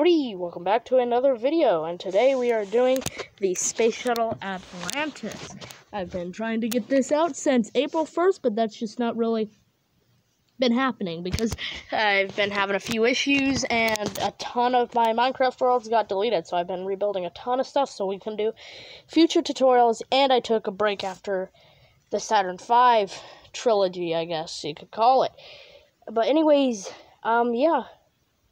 Howdy! Welcome back to another video, and today we are doing the Space Shuttle Atlantis. I've been trying to get this out since April 1st, but that's just not really been happening because I've been having a few issues and a ton of my Minecraft worlds got deleted, so I've been rebuilding a ton of stuff so we can do future tutorials, and I took a break after the Saturn V trilogy, I guess you could call it. But anyways, um, yeah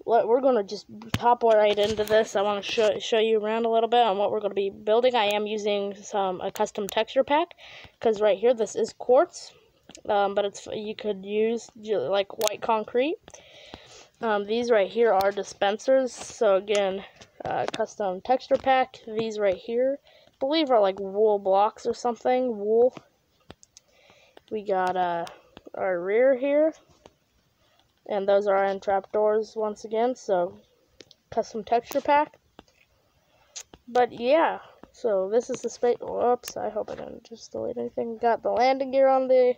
we're going to just hop right into this. I want to show, show you around a little bit on what we're going to be building. I am using some a custom texture pack because right here this is quartz, um, but it's you could use like white concrete. Um, these right here are dispensers. So again, uh, custom texture pack. These right here, I believe are like wool blocks or something. Wool. We got uh, our rear here and those are in trapdoors once again, so custom texture pack. But yeah, so this is the space. Whoops, I hope I didn't just delete anything. Got the landing gear on the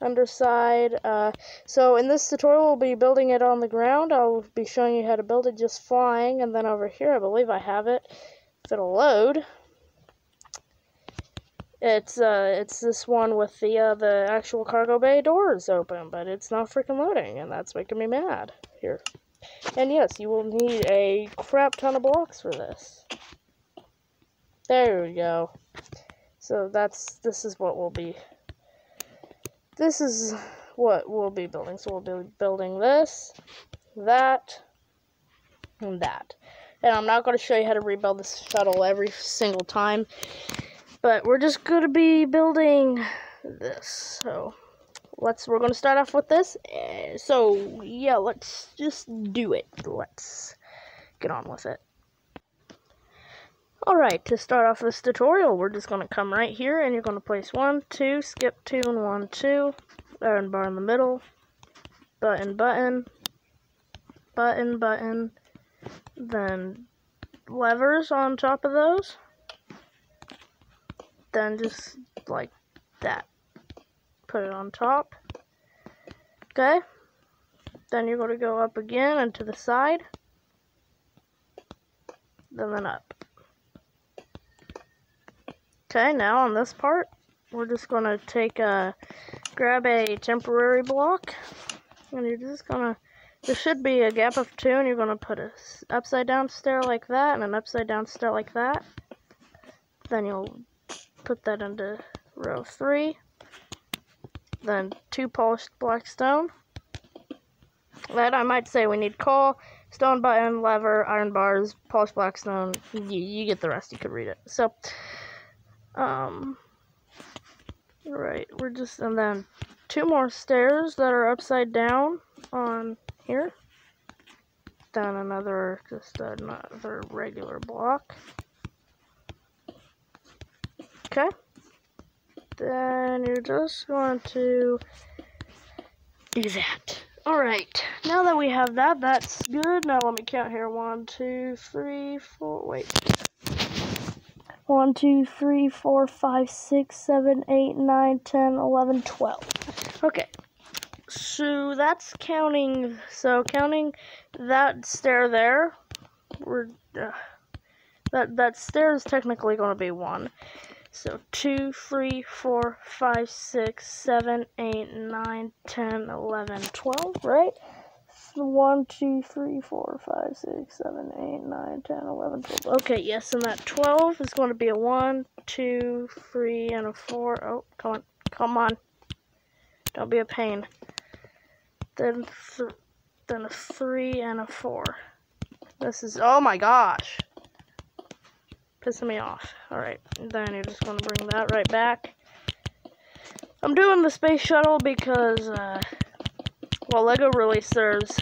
underside. Uh, so in this tutorial, we'll be building it on the ground. I'll be showing you how to build it just flying, and then over here, I believe I have it. If it'll load. It's uh, it's this one with the uh, the actual cargo bay doors open, but it's not freaking loading, and that's making me mad. Here, and yes, you will need a crap ton of blocks for this. There we go. So that's this is what we'll be. This is what we'll be building. So we'll be building this, that, and that. And I'm not going to show you how to rebuild this shuttle every single time but we're just going to be building this. So let's we're going to start off with this. So yeah, let's just do it. Let's get on with it. Alright, to start off this tutorial, we're just going to come right here, and you're going to place 1, 2, skip 2, and 1, 2, iron bar in the middle, button, button, button, button, then levers on top of those, then just like that. Put it on top. Okay. Then you're going to go up again and to the side. Then then up. Okay, now on this part, we're just going to take a, grab a temporary block. And you're just going to, there should be a gap of two, and you're going to put a upside down stair like that, and an upside down stair like that. Then you'll put that into row three. Then two polished blackstone. That I might say we need coal, stone button, lever, iron bars, polished blackstone. You, you get the rest. You could read it. So, um, right, we're just and then two more stairs that are upside down on here. Then another, just another regular block. Okay. Then you're just going to do that. Alright, now that we have that, that's good. Now let me count here. One, two, three, four, wait. One, two, three, four, five, six, seven, eight, nine, ten, eleven, twelve. Okay. So that's counting, so counting that stair there, we're, uh, that, that stair is technically going to be one. So 2, 3, 4, 5, 6, 7, 8, 9, 10, 11, 12, right? 1, 2, 3, 4, 5, 6, 7, 8, 9, 10, 11, 12. Okay, yes, and that 12 is going to be a 1, 2, 3, and a 4. Oh, come on. Come on. Don't be a pain. Then, th then a 3 and a 4. This is, oh my gosh pissing me off. Alright, then you're just going to bring that right back. I'm doing the space shuttle because, uh, well, LEGO released theirs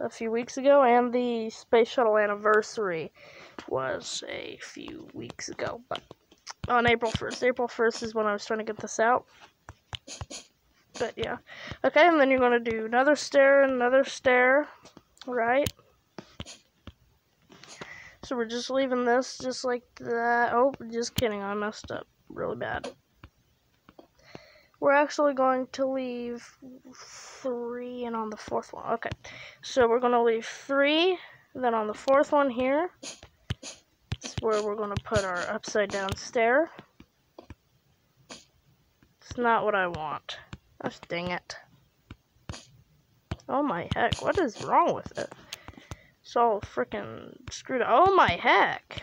a few weeks ago, and the space shuttle anniversary was a few weeks ago, but on April 1st. April 1st is when I was trying to get this out. But yeah. Okay, and then you're going to do another stair, and another stair, right? So we're just leaving this just like that. Oh, just kidding. I messed up really bad. We're actually going to leave three and on the fourth one. Okay. So we're going to leave three, then on the fourth one here, is where we're going to put our upside down stair. It's not what I want. Gosh dang it. Oh my heck, what is wrong with it? It's all freaking screwed up. Oh my heck!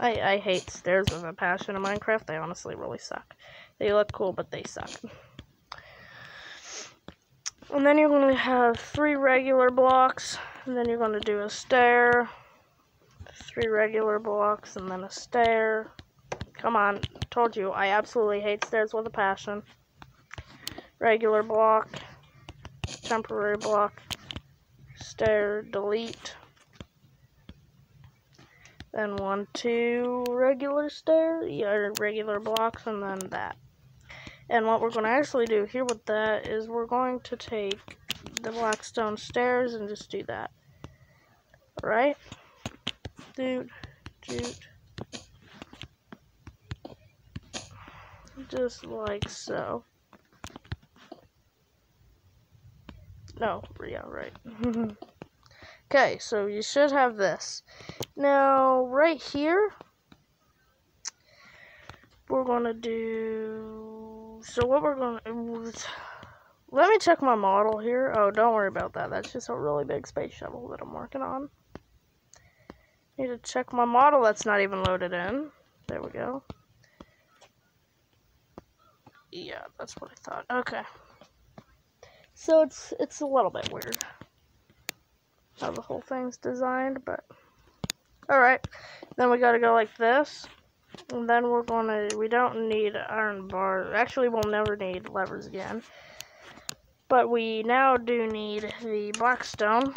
I, I hate stairs with a passion in Minecraft. They honestly really suck. They look cool, but they suck. And then you're going to have three regular blocks, and then you're going to do a stair, three regular blocks, and then a stair. Come on, told you, I absolutely hate stairs with a passion. Regular block, temporary block, stair, delete. Then one, two regular stair, yeah, regular blocks, and then that. And what we're going to actually do here with that is we're going to take the blackstone stairs and just do that. Alright? Dude, dude. Just like so. No, yeah, right. okay, so you should have this. Now, right here, we're to do... So what we're to... Let me check my model here. Oh, don't worry about that. That's just a really big space shuttle that I'm working on. Need to check my model that's not even loaded in. There we go. Yeah, that's what I thought. Okay. So it's it's a little bit weird how the whole thing's designed, but alright. Then we gotta go like this. And then we're gonna, we don't need iron bars. Actually, we'll never need levers again. But we now do need the blackstone.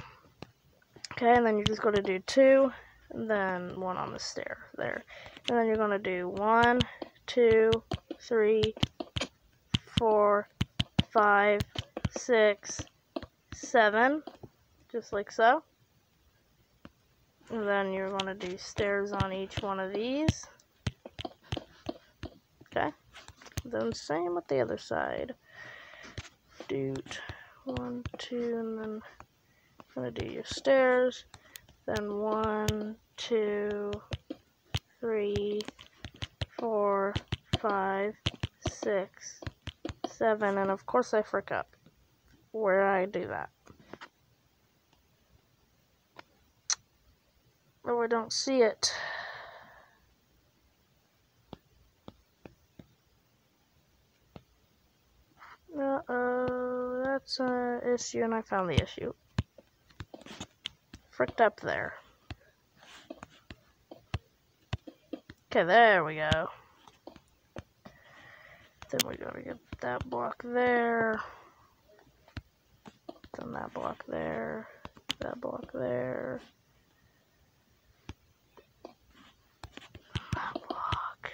Okay, and then you're just gonna do two, and then one on the stair there. And then you're gonna do one, two, three, four, five, six, seven, just like so. And then you're going to do stairs on each one of these. Okay. Then same with the other side. Do one, two, and then I'm going to do your stairs. Then one, two, three, four, five, six, seven, and of course I forgot where I do that. Oh, I don't see it. Uh-oh, that's an issue, and I found the issue. Fricked up there. Okay, there we go. Then we gotta get that block there. That block there. That block there. That block.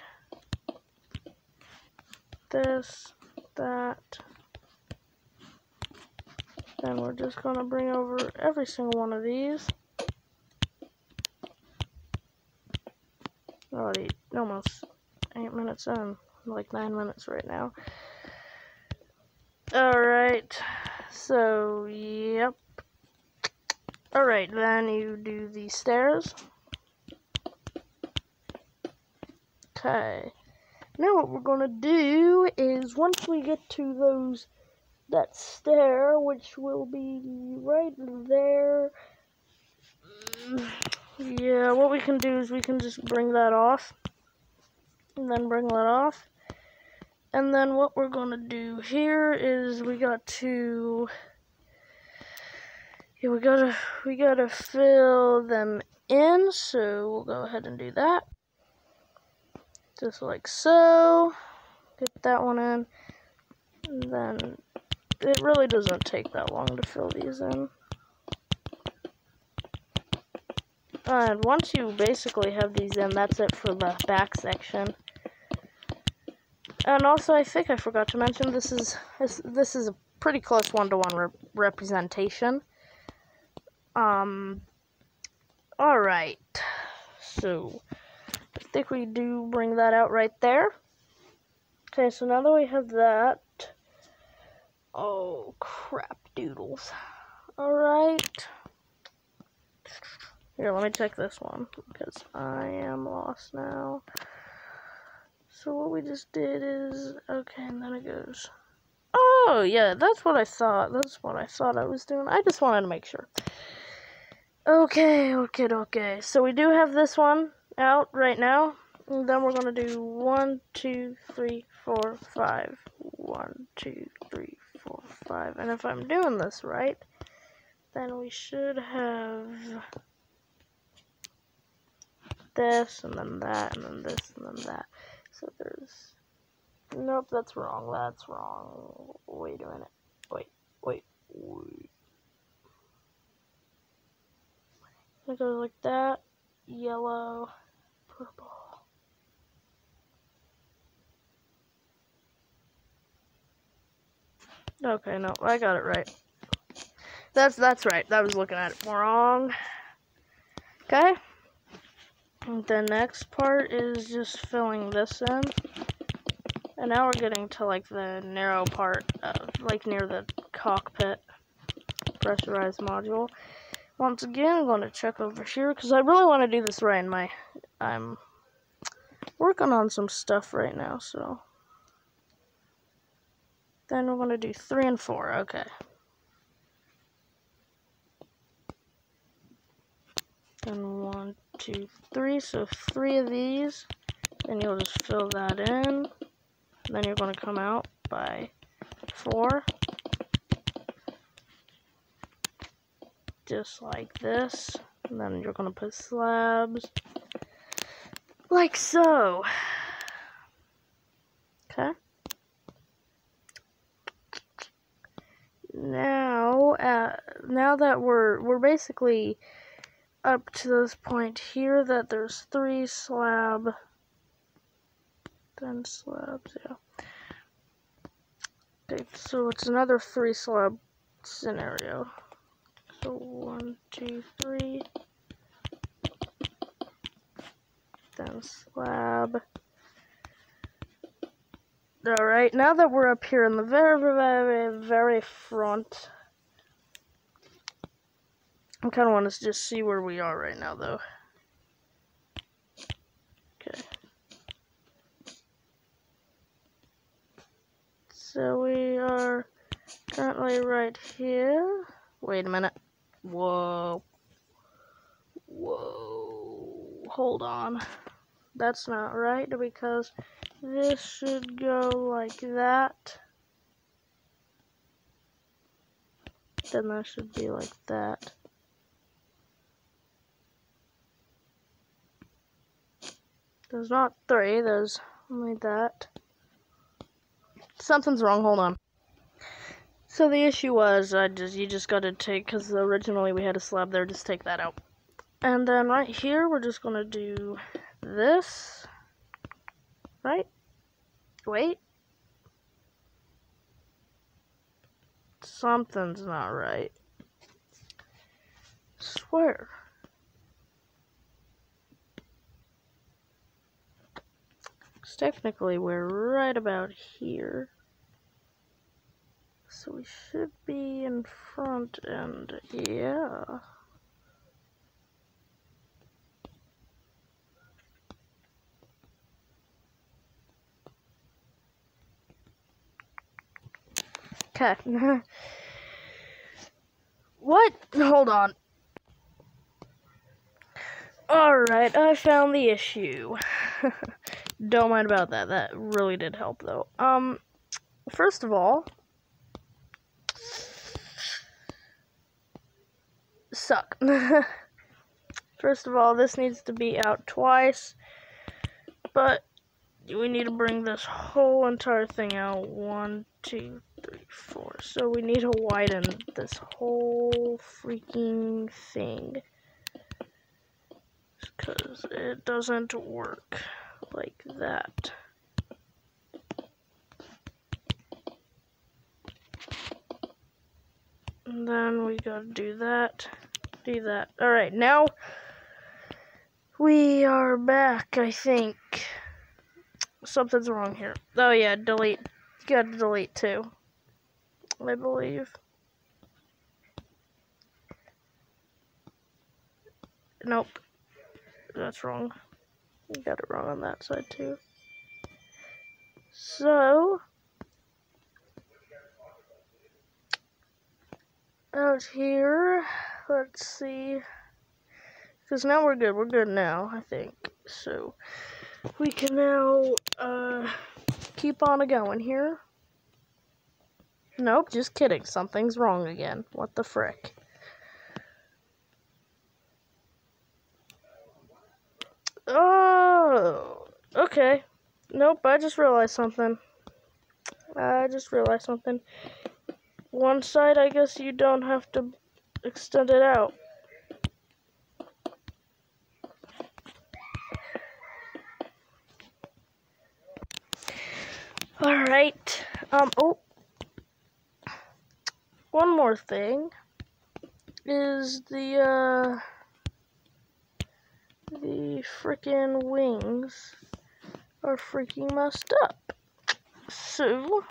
This, that. Then we're just gonna bring over every single one of these. Already almost eight minutes in, like nine minutes right now. Alright, so, yep. Alright, then you do the stairs. Okay. Now what we're gonna do is once we get to those that stair, which will be right there. Yeah, what we can do is we can just bring that off. And then bring that off. And then what we're going to do here is we got to yeah, we gotta we gotta fill them in, so we'll go ahead and do that. Just like so. Get that one in. And then it really doesn't take that long to fill these in. And once you basically have these in, that's it for the back section. And also, I think I forgot to mention this is this, this is a pretty close one-to-one -one re representation. Um. All right. So, I think we do bring that out right there. Okay, so now that we have that, oh crap, doodles. All right. Here, let me check this one because I am lost now. So what we just did is okay, and then it goes. Oh yeah, that's what I thought. That's what I thought I was doing. I just wanted to make sure. Okay, okay, okay. So we do have this one out right now. And then we're gonna do one, two, three, four, five. One, two, three, four, five. And if I'm doing this right, then we should have this, and then that, and then this, and then that. So there's... Nope, that's wrong. That's wrong. Wait a minute. Wait, wait, wait. It goes like that. Yellow, purple. Okay, no, I got it right. That's that's right. I was looking at it wrong. Okay. The next part is just filling this in. And now we're getting to like the narrow part of like near the cockpit pressurized module. Once again, I'm going to check over here because I really want to do this right in my I'm working on some stuff right now, so then we're going to do 3 and 4. Okay. And one, two, three. So three of these. Then you'll just fill that in. then you're going to come out by four. Just like this. And then you're going to put slabs. Like so. Okay. Now, uh, now that we're, we're basically up to this point here that there's three slab, then slabs, yeah. Okay, so it's another three slab scenario. So one, two, three, then slab. Alright, now that we're up here in the very, very, very front, I kind of want to just see where we are right now, though. Okay. So we are currently right here. Wait a minute. Whoa. Whoa. Hold on. That's not right because this should go like that. Then that should be like that. There's not three, there's only that. Something's wrong, hold on. So the issue was, I just you just gotta take, because originally we had a slab there, just take that out. And then right here, we're just gonna do this. Right? Wait. Something's not right. Swear. Technically we're right about here. So we should be in front and yeah. Okay. what? Hold on. Alright, I found the issue. Don't mind about that. That really did help, though. Um, first of all, suck. first of all, this needs to be out twice, but we need to bring this whole entire thing out. One, two, three, four. So we need to widen this whole freaking thing. Because it doesn't work like that. And then we gotta do that, do that. Alright, now we are back, I think. Something's wrong here. Oh yeah, delete. You gotta delete too. I believe. Nope. That's wrong. Got it wrong on that side too. So, out here, let's see. Because now we're good. We're good now, I think. So, we can now uh, keep on a going here. Nope, just kidding. Something's wrong again. What the frick? Oh, okay. Nope, I just realized something. I just realized something. One side, I guess you don't have to extend it out. Alright. Um, oh. One more thing is the, uh, the freaking wings are freaking messed up. So,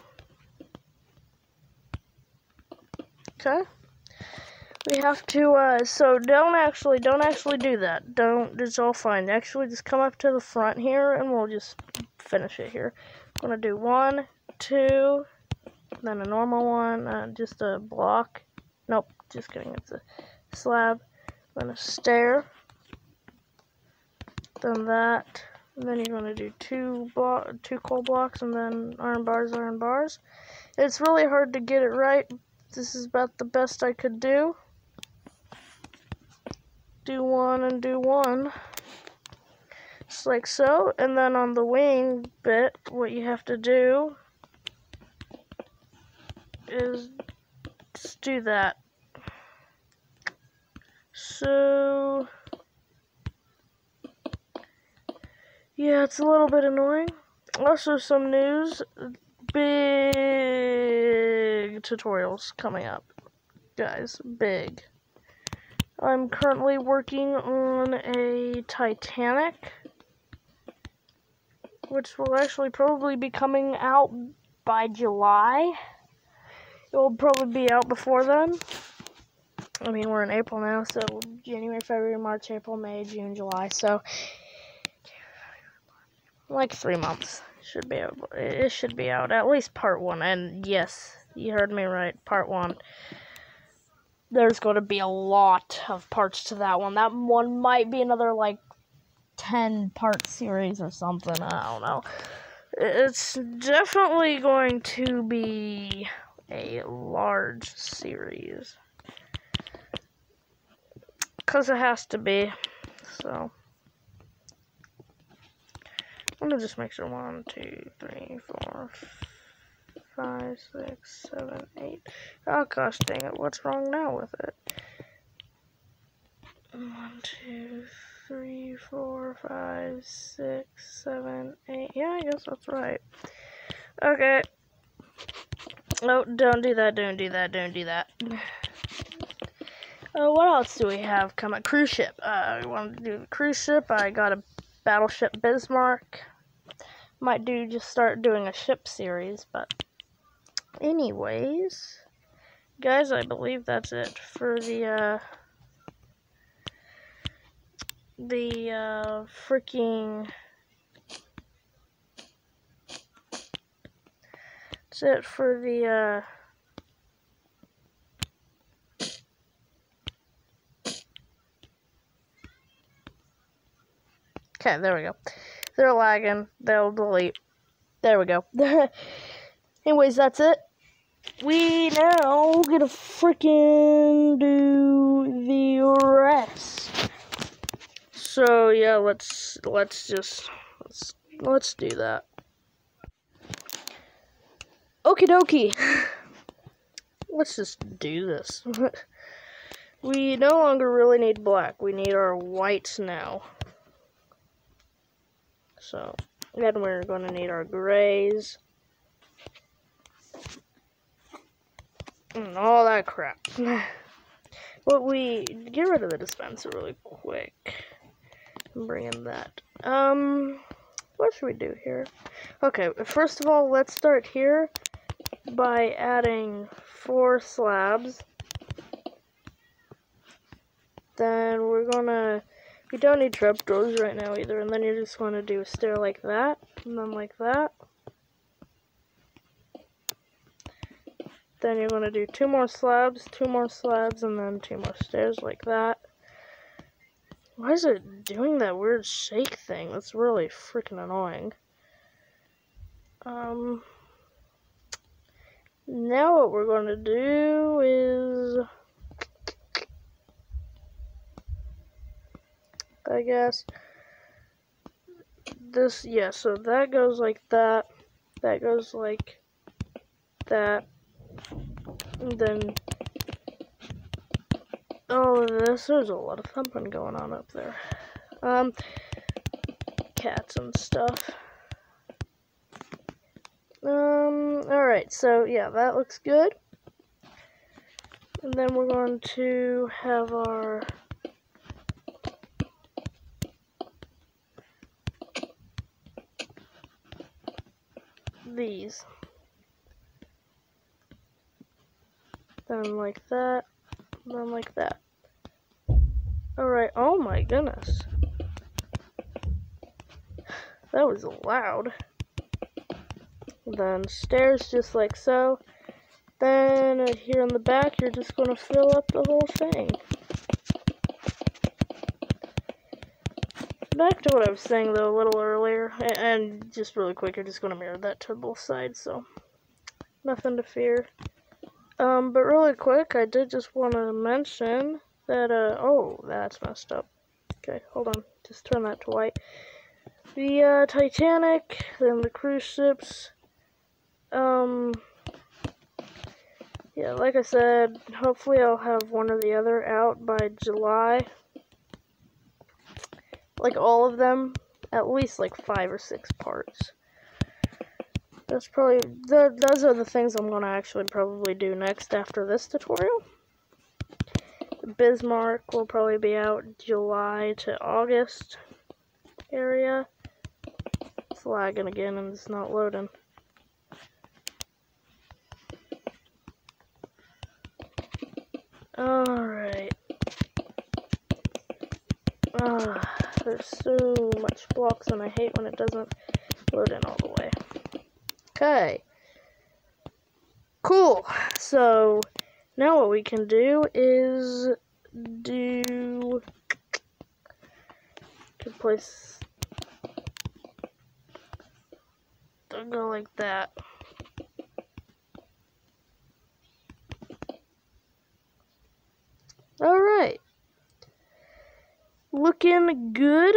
okay. We have to, uh, so don't actually, don't actually do that. Don't, it's all fine. Actually, just come up to the front here and we'll just finish it here. I'm gonna do one, two, then a normal one, uh, just a block. Nope, just kidding, it's a slab. Then a stair. Then that. And then you're going to do two two coal blocks, and then iron bars, iron bars. It's really hard to get it right. This is about the best I could do. Do one and do one. Just like so. And then on the wing bit, what you have to do is just do that. So Yeah, it's a little bit annoying. Also, some news. Big tutorials coming up. Guys, big. I'm currently working on a Titanic, which will actually probably be coming out by July. It will probably be out before then. I mean, we're in April now, so January, February, March, April, May, June, July. So like three months. Should be able, it should be out at least part one. And yes, you heard me right, part one. There's going to be a lot of parts to that one. That one might be another like ten part series or something. I don't know. It's definitely going to be a large series. Because it has to be. So. I'm gonna just make sure one, two, three, four, five, six, seven, eight. Oh gosh dang it, what's wrong now with it? One, two, three, four, five, six, seven, eight. Yeah, I guess that's right. Okay. No, don't do that, don't do that, don't do that. Uh, what else do we have coming? Cruise ship. Uh, we want to do the cruise ship. I got a Battleship Bismarck. Might do just start doing a ship series, but anyways, guys, I believe that's it for the uh the uh freaking that's it for the uh Okay, there we go. They're lagging. They'll delete. There we go. Anyways, that's it. We now to freaking do the rest. So yeah, let's let's just let's let's do that. Okie dokie. Let's just do this. we no longer really need black. We need our whites now. So, then we're going to need our grays. And all that crap. but we get rid of the dispenser really quick. Bring in that. Um, what should we do here? Okay, first of all, let's start here by adding four slabs. Then we're gonna You don't need trapdoors right now either, and then you just want to do a stair like that, and then like that. Then you're going to do two more slabs, two more slabs, and then two more stairs like that. Why is it doing that weird shake thing? That's really freaking annoying. Um, now what we're going to do is... I guess. This, yeah, so that goes like that. That goes like that. And then oh, this, there's a lot of thumping going on up there. Um, cats and stuff. Um, alright, so yeah, that looks good. And then we're going to have our these. Then like that, then like that. Alright, oh my goodness. That was loud. Then stairs just like so. Then uh, here in the back, you're just going to fill up the whole thing. Back to what I was saying though a little earlier, and just really quick, I'm just going to mirror that to both sides, so nothing to fear. Um, but really quick, I did just want to mention that, uh, oh, that's messed up. Okay, hold on, just turn that to white. The, uh, Titanic, then the cruise ships, um, yeah, like I said, hopefully I'll have one or the other out by July like all of them, at least like five or six parts. That's probably, the, those are the things I'm going to actually probably do next after this tutorial. Bismarck will probably be out July to August area. It's lagging again and it's not loading. Alright. Ah. There's so much blocks and I hate when it doesn't load in all the way. Okay. Cool. So now what we can do is do to place don't go like that. All right looking good.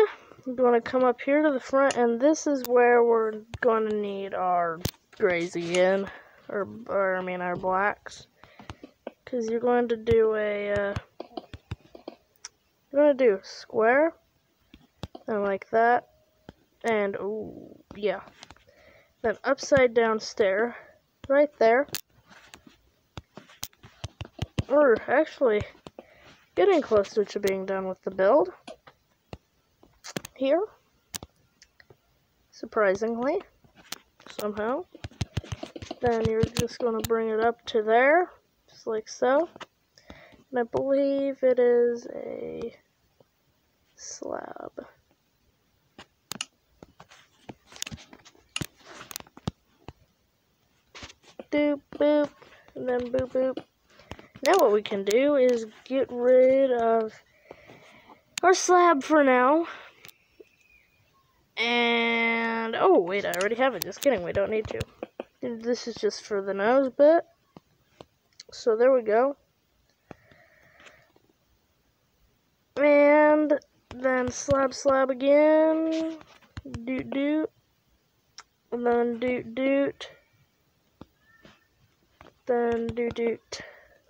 I'm going to come up here to the front, and this is where we're going to need our grays again, or, or I mean our blacks, because you're going to do a, uh, you're going to do a square, and like that, and, oh, yeah, then upside down stair, right there, or actually, getting closer to being done with the build here. Surprisingly, somehow. Then you're just going to bring it up to there, just like so. And I believe it is a slab. Doop boop, and then boop boop. Now what we can do is get rid of our slab for now. And, oh, wait, I already have it. Just kidding, we don't need to. This is just for the nose bit. So there we go. And then slab slab again. Doot doot. And then doot doot. Then doot doot.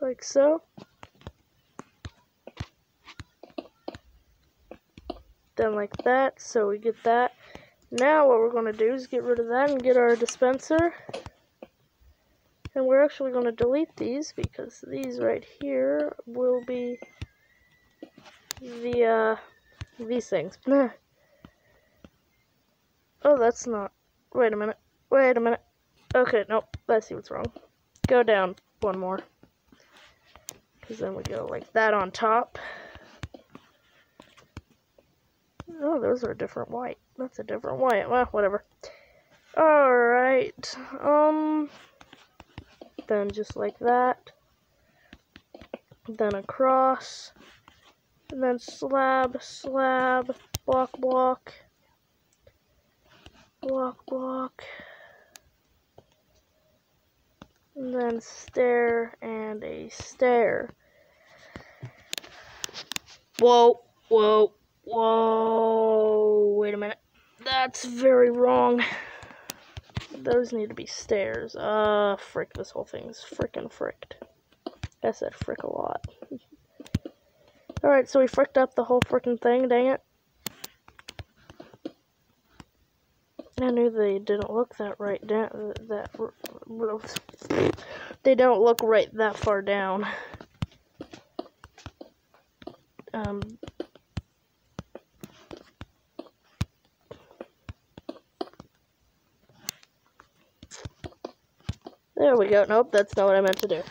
Like so. Then like that. So we get that. Now what we're going to do is get rid of that and get our dispenser. And we're actually going to delete these because these right here will be the, uh, these things. oh, that's not. Wait a minute. Wait a minute. Okay, nope. Let's see what's wrong. Go down one more. Because then we go like that on top. Oh, those are a different white. That's a different white. Well, whatever. Alright. Um. Then just like that. Then across. And then slab, slab, block, block. Block, block. And then stair and a stair. Whoa, whoa, whoa. Wait a minute. That's very wrong. Those need to be stairs. Uh, frick, this whole thing's frickin' fricked. I said frick a lot. Alright, so we fricked up the whole frickin' thing, dang it. I knew they didn't look that right down, that, they don't look right that far down. Um, there we go. Nope, that's not what I meant to do.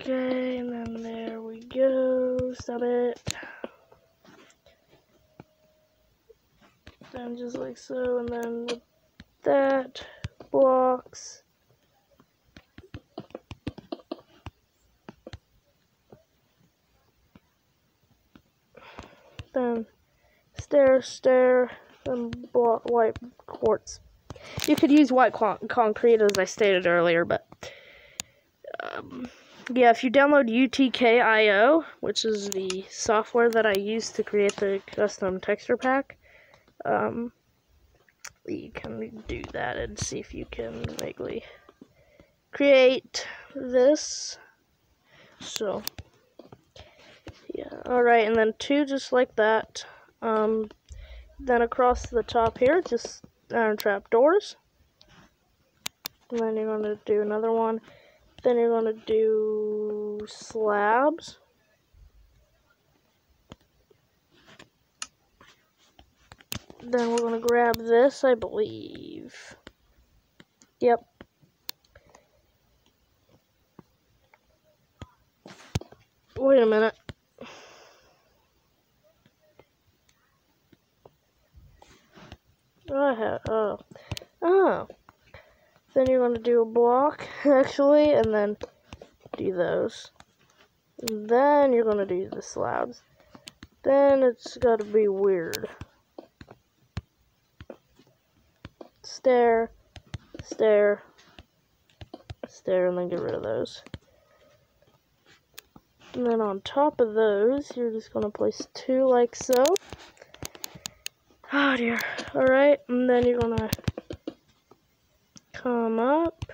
Okay, and then there we go. Stop it. Then just like so, and then with that blocks. Then stair, stair, then block white quartz. You could use white con concrete as I stated earlier, but um, yeah, if you download UTK.io, which is the software that I use to create the custom texture pack, um, you can do that and see if you can vaguely create this. So, yeah, alright, and then two just like that. Um, then across the top here, just iron trap doors. And then you're going to do another one. Then you're going to do slabs. Then we're going to grab this, I believe. Yep. Wait a minute. Have, oh. Oh. Then you're going to do a block, actually, and then do those. And then you're going to do the slabs. Then it's got to be weird. Stair, stair, stair, and then get rid of those. And then on top of those, you're just going to place two like so. Oh dear. Alright, and then you're to come up,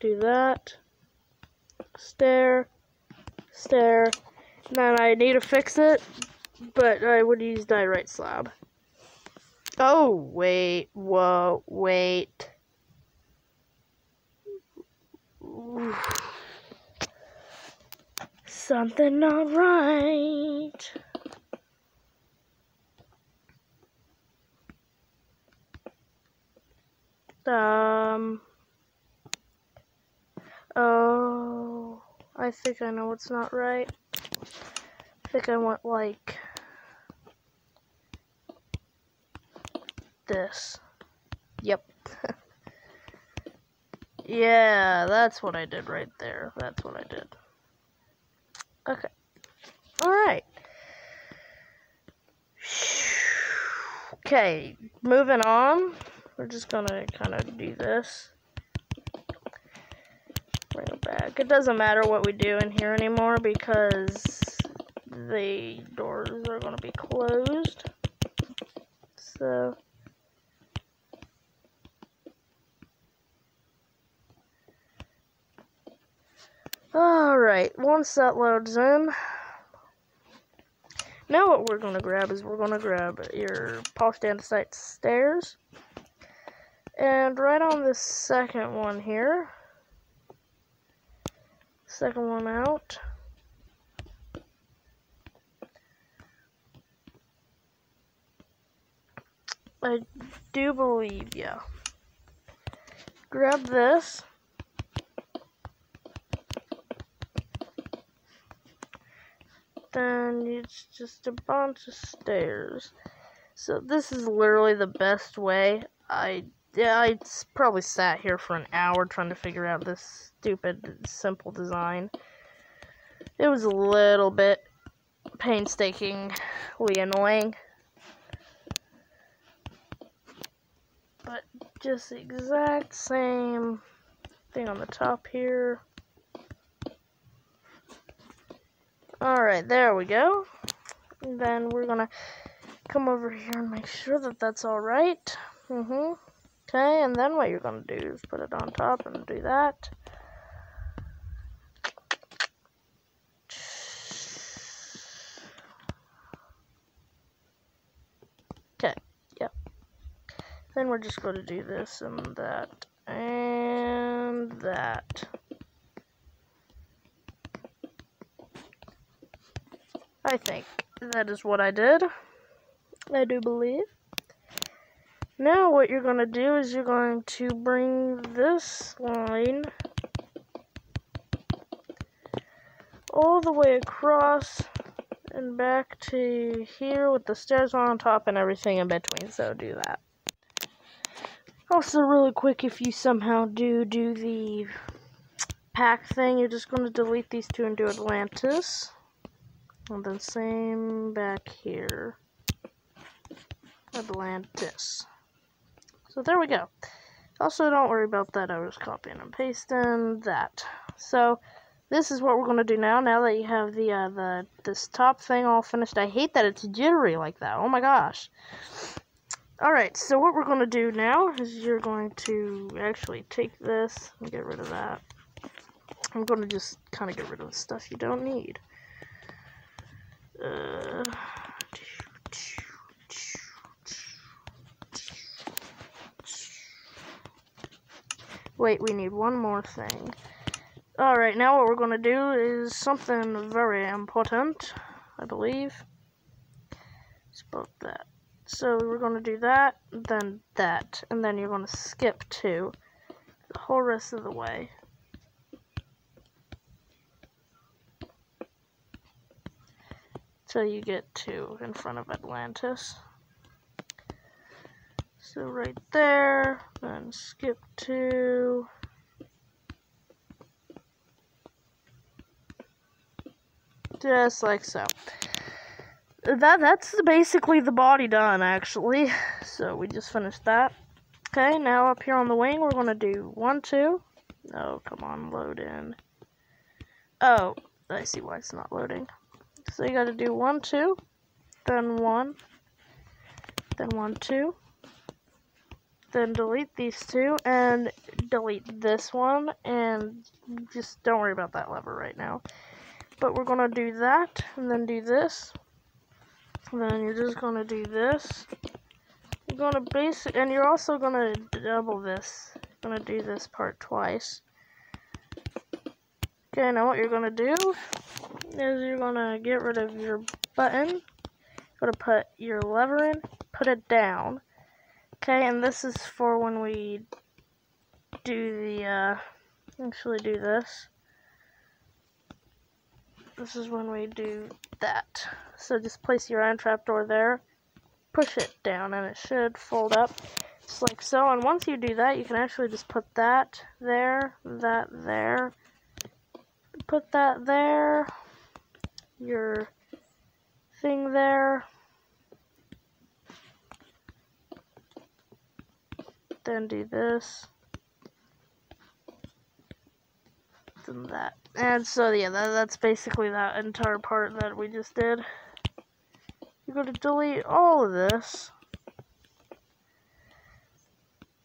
do that, stair, stair, then I need to fix it, but I would use diorite slab. Oh, wait, whoa, wait. Something not right. Um. Oh, I think I know what's not right. I think I want like this. Yep. yeah, that's what I did right there. That's what I did. Okay. Alright. Okay, moving on. We're just gonna kind of do this. Bring it back. It doesn't matter what we do in here anymore because the doors are gonna be closed. So. Alright, once that loads in, now what we're going to grab is we're going to grab your polished andesite stairs. And right on the second one here, second one out, I do believe, yeah. Grab this. Then it's just a bunch of stairs. So this is literally the best way. I yeah, I probably sat here for an hour trying to figure out this stupid simple design. It was a little bit painstakingly annoying. But just the exact same thing on the top here. Alright, there we go. And then we're gonna come over here and make sure that that's alright. Mm-hmm. Okay, and then what you're gonna do is put it on top and do that. Okay, yep. Then we're just to do this and that and that. I think that is what I did. I do believe. Now what you're going to do is you're going to bring this line all the way across and back to here with the stairs on top and everything in between. So do that. Also, really quick, if you somehow do do the pack thing, you're just going to delete these two and do Atlantis. And then same back here. Atlantis. So there we go. Also, don't worry about that. I was copying and pasting that. So this is what we're gonna do now. Now that you have the uh, the this top thing all finished, I hate that it's jittery like that. Oh my gosh. All right. So what we're gonna do now is you're going to actually take this and get rid of that. I'm gonna just kind of get rid of the stuff you don't need. Uh, wait, we need one more thing. Alright, now what we're going to do is something very important, I believe. Spot that. So we're going to do that, then that, and then you're going to skip to the whole rest of the way. Till you get to in front of Atlantis. So right there, then skip to just like so. That that's basically the body done actually. So we just finished that. Okay, now up here on the wing we're gonna do one, two. Oh, come on, load in. Oh, I see why it's not loading. So you gotta do one, two, then one, then one, two, then delete these two, and delete this one, and just don't worry about that lever right now. But we're gonna do that, and then do this, and then you're just gonna do this. You're gonna base, and you're also gonna double this. You're gonna do this part twice. Okay, now what you're gonna do is you're gonna get rid of your button. You're gonna put your lever in, put it down. Okay, and this is for when we do the, uh, actually do this. This is when we do that. So just place your iron trapdoor there, push it down, and it should fold up just like so. And once you do that, you can actually just put that there, that there, put that there, your thing there. Then do this. Then that. And so yeah, that, that's basically that entire part that we just did. You're going to delete all of this.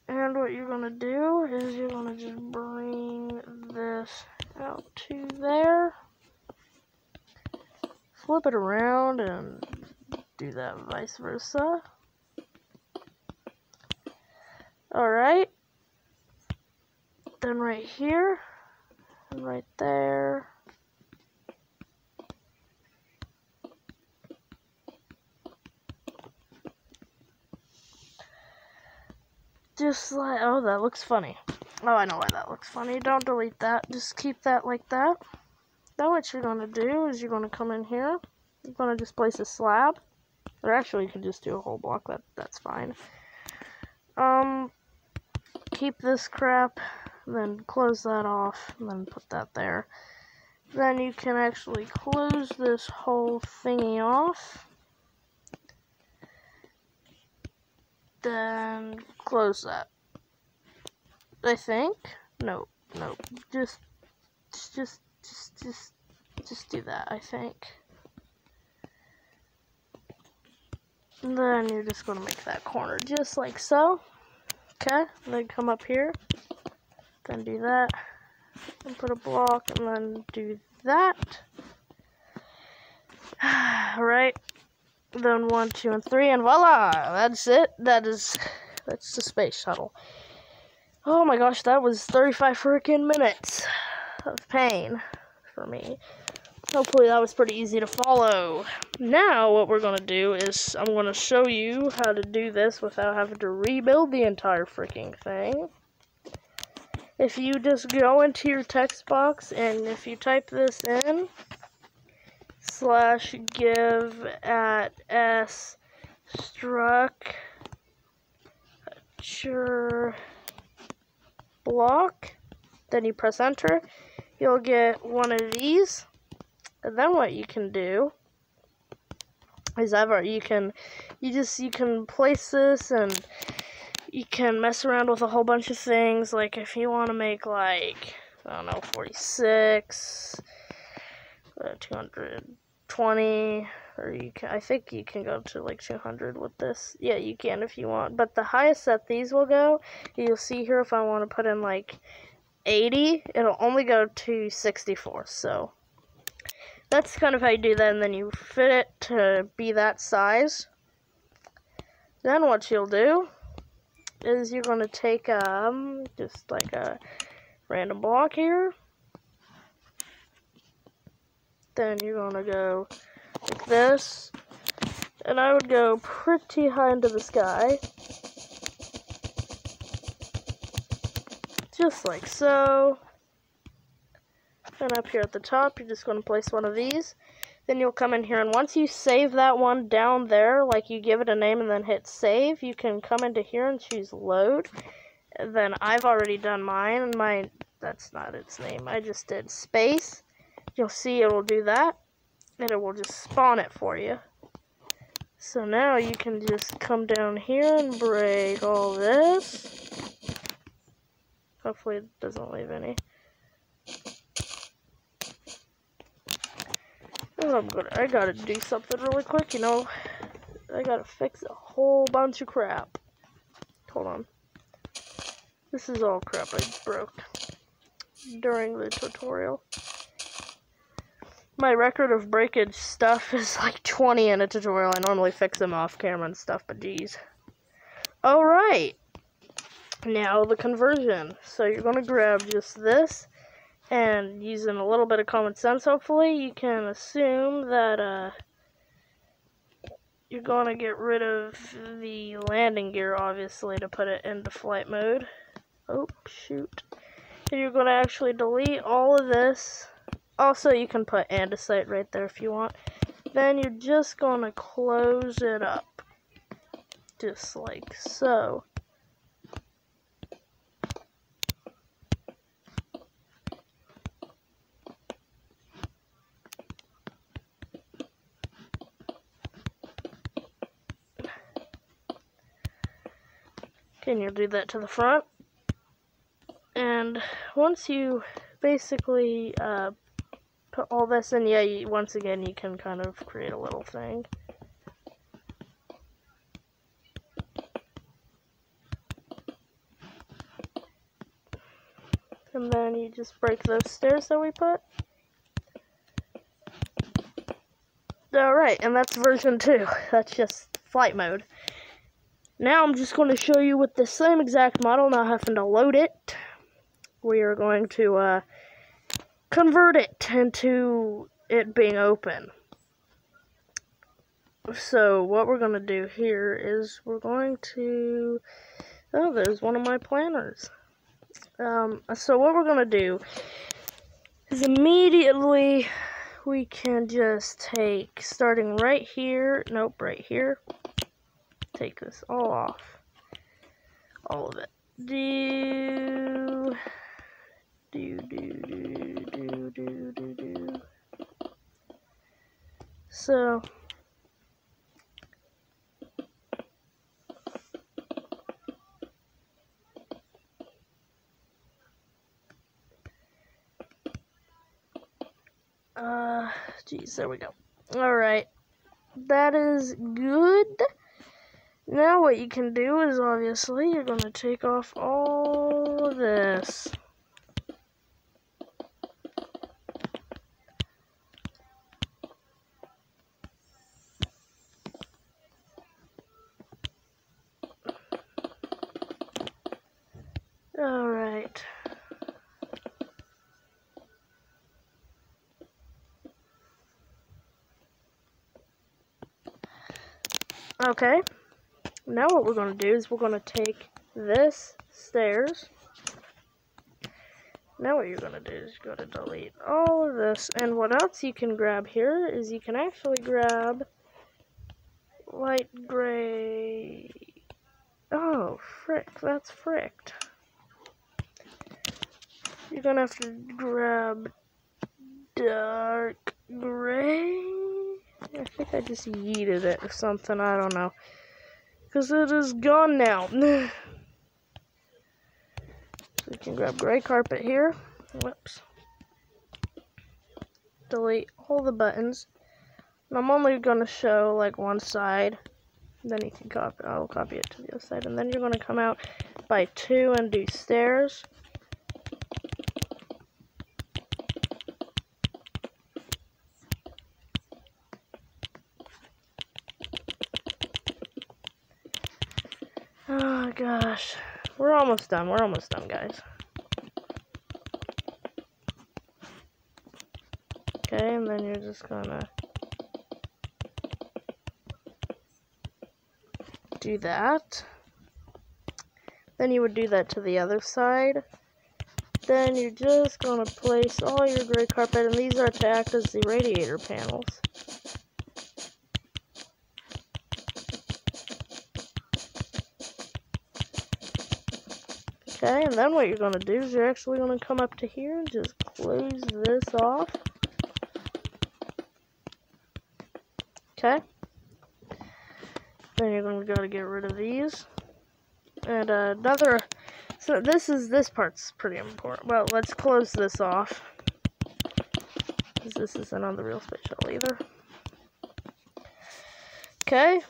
And what you're going to do is you're going to just bring this out to there flip it around and do that vice versa. Alright. Then right here, right there. Just like, oh, that looks funny. Oh, I know why that looks funny. Don't delete that. Just keep that like that. Now what you're going to do is you're going to come in here. You're gonna just place a slab. Or actually, you can just do a whole block. That that's fine. Um, keep this crap, then close that off, and then put that there. Then you can actually close this whole thingy off. Then close that. I think. No, no, just, just, just, just, just do that. I think. And then you're just going to make that corner just like so. Okay, then come up here, then do that, and put a block, and then do that. Alright, then one, two, and three, and voila! That's it. That is, that's the space shuttle. Oh my gosh, that was 35 freaking minutes of pain for me. Hopefully that was pretty easy to follow. Now what we're going to do is I'm going to show you how to do this without having to rebuild the entire freaking thing. If you just go into your text box and if you type this in, slash give at s struck sure block, then you press enter, you'll get one of these. And then what you can do is ever you can you just you can place this and you can mess around with a whole bunch of things. Like if you want to make like I don't know 46 uh, 220 or you can I think you can go to like 200 with this yeah you can if you want but the highest that these will go you'll see here if I want to put in like 80 it'll only go to 64 so that's kind of how you do that, and then you fit it to be that size. Then what you'll do is you're going to take um just like a random block here. Then you're going to go like this. And I would go pretty high into the sky. Just like so. And up here at the top, you're just going to place one of these. Then you'll come in here, and once you save that one down there, like you give it a name and then hit save, you can come into here and choose load. Then I've already done mine, and mine, that's not its name. I just did space. You'll see it will do that, and it will just spawn it for you. So now you can just come down here and break all this. Hopefully it doesn't leave any. Oh, I'm gonna, I gotta do something really quick, you know. I gotta fix a whole bunch of crap. Hold on. This is all crap I broke during the tutorial. My record of breakage stuff is like 20 in a tutorial. I normally fix them off camera and stuff, but geez. Alright. Now the conversion. So you're gonna grab just this and using a little bit of common sense, hopefully, you can assume that uh, you're going to get rid of the landing gear, obviously, to put it into flight mode. Oh, shoot. And you're going to actually delete all of this. Also, you can put andesite right there if you want. Then you're just going to close it up. Just like so. and you'll do that to the front. And once you basically uh, put all this in, yeah, you, once again, you can kind of create a little thing. And then you just break those stairs that we put. Alright, and that's version 2. That's just flight mode. Now I'm just going to show you with the same exact model, not having to load it. We are going to uh, convert it into it being open. So what we're going to do here is we're going to... Oh, there's one of my planners. Um, so what we're going to do is immediately we can just take, starting right here, nope, right here, take this all off, all of it. Do, do, do, do, do, do, do, do. So, Uh, geez, there we go. Alright. That is good. Now what you can do is obviously you're going to take off all this. Alright. Okay. Now what we're going to do is we're going to take this stairs. Now what you're going to do is go to delete all of this. And what else you can grab here is you can actually grab light gray. Oh, frick, that's fricked. You're going to have to grab dark gray. I think I just yeeted it or something. I don't know. Because it is gone now. so we can grab gray carpet here. Whoops. Delete all the buttons. And I'm only going to show like one side. Then you can copy, I'll copy it to the other side. And then you're going to come out by two and do stairs. Oh gosh. We're almost done. We're almost done, guys. Okay, and then you're just gonna do that. Then you would do that to the other side. Then you're just gonna place all your gray carpet, and these are to act as the radiator panels. Okay, and then what you're going to do is you're actually going to come up to here and just close this off. Okay. Then you're going to go to get rid of these. And uh, another, so this is, this part's pretty important. Well, let's close this off. Because this isn't on the real space shuttle either. Okay.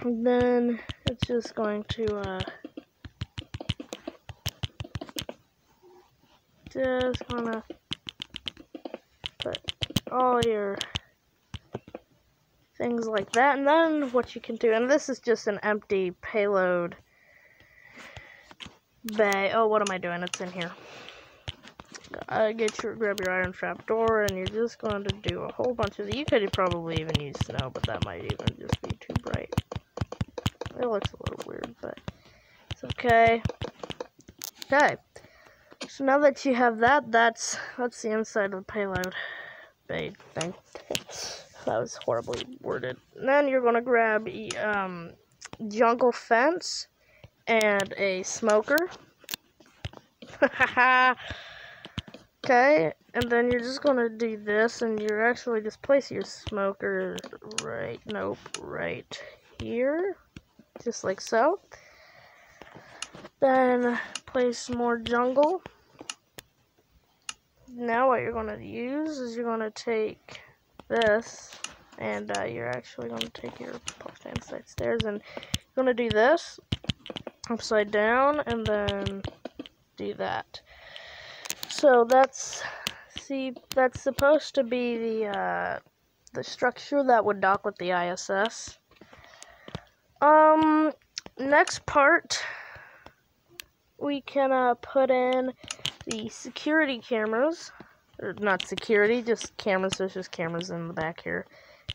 And then it's just going to, uh, just gonna put all your things like that and then what you can do and this is just an empty payload bay. Oh what am I doing? It's in here. Uh, get your grab your iron trap door and you're just going to do a whole bunch of you could probably even use snow but that might even just be too bright. It looks a little weird but it's okay. Okay so now that you have that, that's that's the inside of the payload bay thing. that was horribly worded. And then you're gonna grab um, jungle fence and a smoker. okay, and then you're just gonna do this, and you're actually just place your smoker right, nope, right here, just like so. Then place more jungle now what you're going to use is you're going to take this and uh, you're actually going to take your left side stairs and you're going to do this upside down and then do that. So that's see that's supposed to be the uh, the structure that would dock with the ISS. Um, next part we can uh, put in the security cameras, or not security, just cameras. There's just cameras in the back here.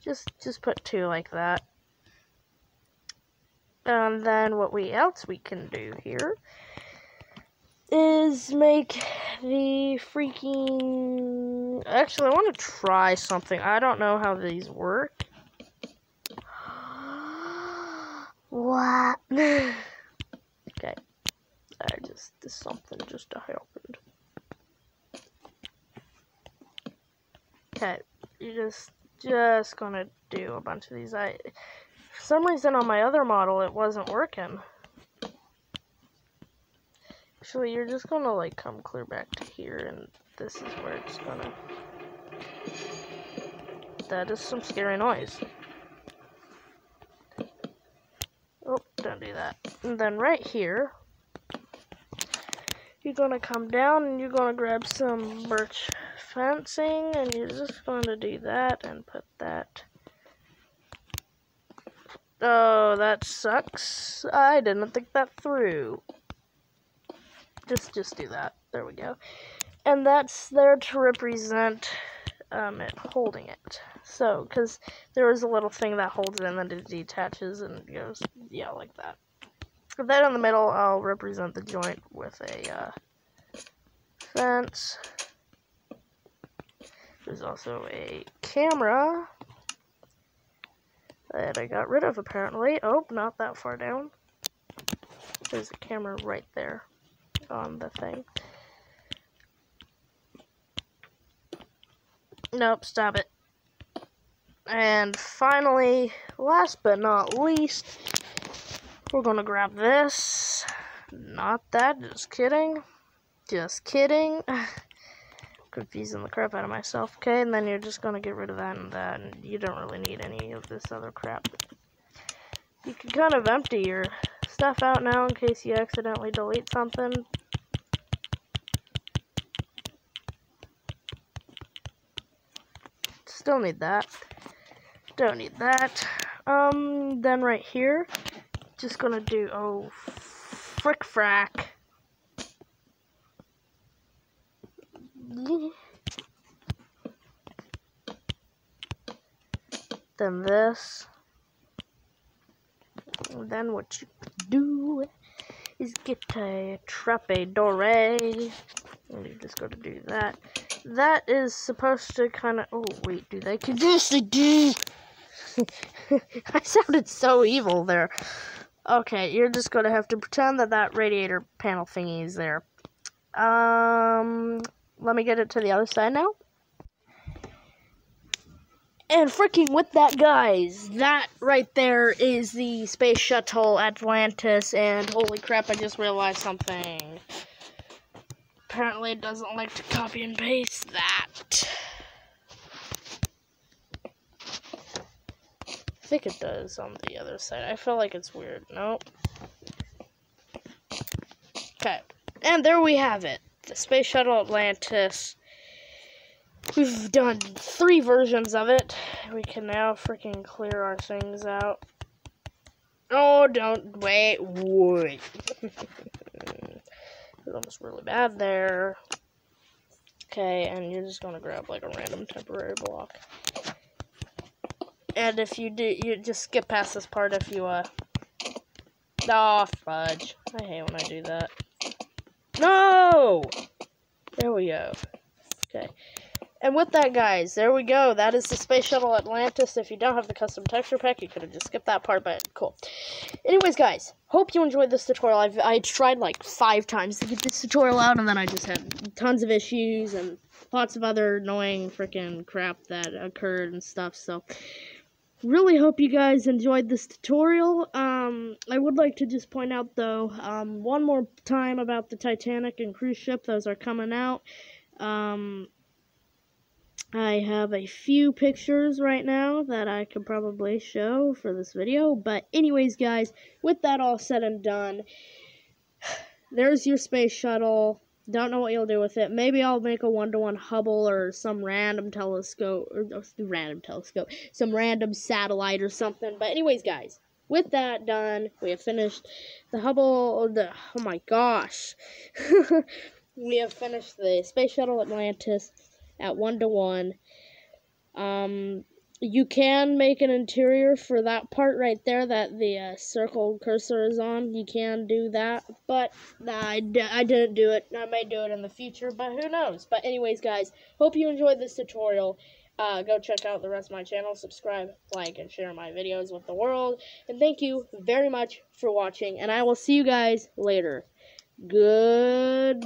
Just just put two like that. And then what we else we can do here is make the freaking. Actually, I want to try something. I don't know how these work. what? I just did something just help. Okay, you just just gonna do a bunch of these. I for some reason on my other model it wasn't working. Actually, you're just gonna like come clear back to here, and this is where it's gonna. That is some scary noise. Oh, don't do that. And then right here, you're gonna come down and you're gonna grab some birch fencing and you're just to do that and put that. Oh, that sucks. I didn't think that through. Just, just do that. There we go. And that's there to represent um, it holding it. So, because there is a little thing that holds it and then it detaches and goes, yeah, like that. Then in the middle, I'll represent the joint with a uh, fence. There's also a camera that I got rid of apparently. Oh, not that far down. There's a camera right there on the thing. Nope, stop it. And finally, last but not least, we're gonna grab this. Not that, just kidding. Just kidding. confusing the crap out of myself, okay? And then you're just gonna get rid of that and that, and you don't really need any of this other crap. You can kind of empty your stuff out now in case you accidentally delete something. Still need that. Don't need that. Um, then right here, just gonna do, oh, frick frack. Then this. And then what you do is get a trapedore. And you just gotta do that. That is supposed to kind of. Oh, wait, do they? Can they do! I sounded so evil there. Okay, you're just gonna have to pretend that that radiator panel thingy is there. Um, let me get it to the other side now. And freaking with that, guys, that right there is the Space Shuttle Atlantis, and holy crap, I just realized something. Apparently it doesn't like to copy and paste that. Think it does on the other side. I feel like it's weird. Nope. Okay. And there we have it the Space Shuttle Atlantis. We've done three versions of it. We can now freaking clear our things out. Oh, don't wait, wait. it's almost really bad there. Okay, and you're just gonna grab like a random temporary block. And if you do, you just skip past this part if you, uh. Oh, fudge. I hate when I do that. No! There we go. Okay. And with that, guys, there we go. That is the Space Shuttle Atlantis. If you don't have the custom texture pack, you could have just skipped that part, but cool. Anyways, guys, hope you enjoyed this tutorial. I've I tried like five times to get this tutorial out, and then I just had tons of issues and lots of other annoying freaking crap that occurred and stuff. So, really hope you guys enjoyed this tutorial. Um, I would like to just point out, though, um, one more time about the Titanic and cruise ship. Those are coming out. Um, I have a few pictures right now that I could probably show for this video. But anyways, guys, with that all said and done, there's your space shuttle. Don't know what you'll do with it. Maybe I'll make a one-to-one Hubble or some random telescope, or uh, random telescope, some random satellite or something. But anyways, guys, with that done, we have finished the Hubble, the, oh my gosh. we have finished the Space Shuttle Atlantis at one-to-one. Um, you can make an interior for that part right there that the uh, circle cursor is on. You can do that, but I d I didn't do it. I may do it in the future, but who knows. But anyways, guys, hope you enjoyed this tutorial. Uh, go check out the rest of my channel, subscribe, like, and share my videos with the world. And thank you very much for watching, and I will see you guys later. Goodbye.